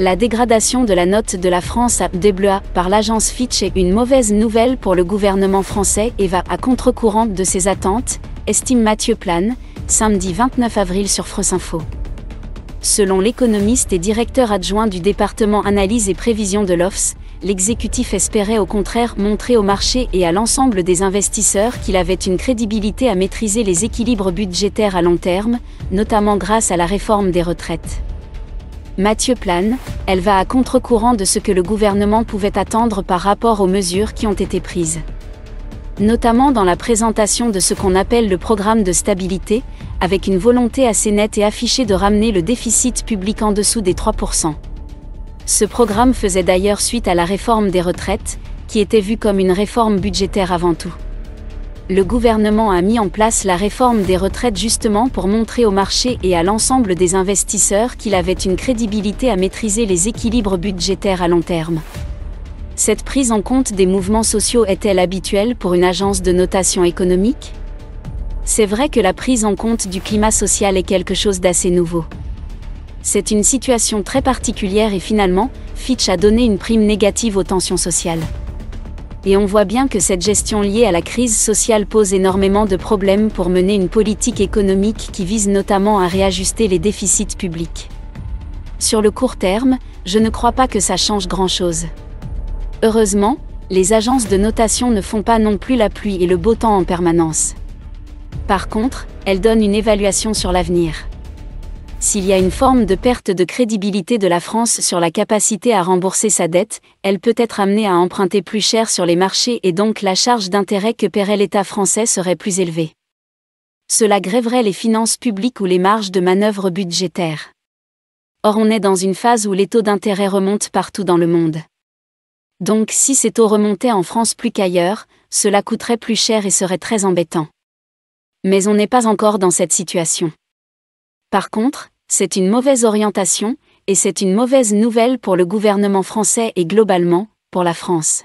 La dégradation de la note de la France à Deblois par l'agence Fitch est une mauvaise nouvelle pour le gouvernement français et va à contre-courant de ses attentes, estime Mathieu Plane, samedi 29 avril sur France. Selon l'économiste et directeur adjoint du département analyse et prévision de l'OFS, l'exécutif espérait au contraire montrer au marché et à l'ensemble des investisseurs qu'il avait une crédibilité à maîtriser les équilibres budgétaires à long terme, notamment grâce à la réforme des retraites. Mathieu Plane, elle va à contre-courant de ce que le gouvernement pouvait attendre par rapport aux mesures qui ont été prises. Notamment dans la présentation de ce qu'on appelle le programme de stabilité, avec une volonté assez nette et affichée de ramener le déficit public en dessous des 3%. Ce programme faisait d'ailleurs suite à la réforme des retraites, qui était vue comme une réforme budgétaire avant tout le gouvernement a mis en place la réforme des retraites justement pour montrer au marché et à l'ensemble des investisseurs qu'il avait une crédibilité à maîtriser les équilibres budgétaires à long terme. Cette prise en compte des mouvements sociaux est-elle habituelle pour une agence de notation économique? C'est vrai que la prise en compte du climat social est quelque chose d'assez nouveau. C'est une situation très particulière et finalement, Fitch a donné une prime négative aux tensions sociales et on voit bien que cette gestion liée à la crise sociale pose énormément de problèmes pour mener une politique économique qui vise notamment à réajuster les déficits publics. Sur le court terme, je ne crois pas que ça change grand-chose. Heureusement, les agences de notation ne font pas non plus la pluie et le beau temps en permanence. Par contre, elles donnent une évaluation sur l'avenir s'il y a une forme de perte de crédibilité de la France sur la capacité à rembourser sa dette, elle peut être amenée à emprunter plus cher sur les marchés et donc la charge d'intérêt que paierait l'État français serait plus élevée. Cela grèverait les finances publiques ou les marges de manœuvre budgétaires. Or on est dans une phase où les taux d'intérêt remontent partout dans le monde. Donc si ces taux remontaient en France plus qu'ailleurs, cela coûterait plus cher et serait très embêtant. Mais on n'est pas encore dans cette situation. Par contre, c'est une mauvaise orientation, et c'est une mauvaise nouvelle pour le gouvernement français et globalement, pour la France.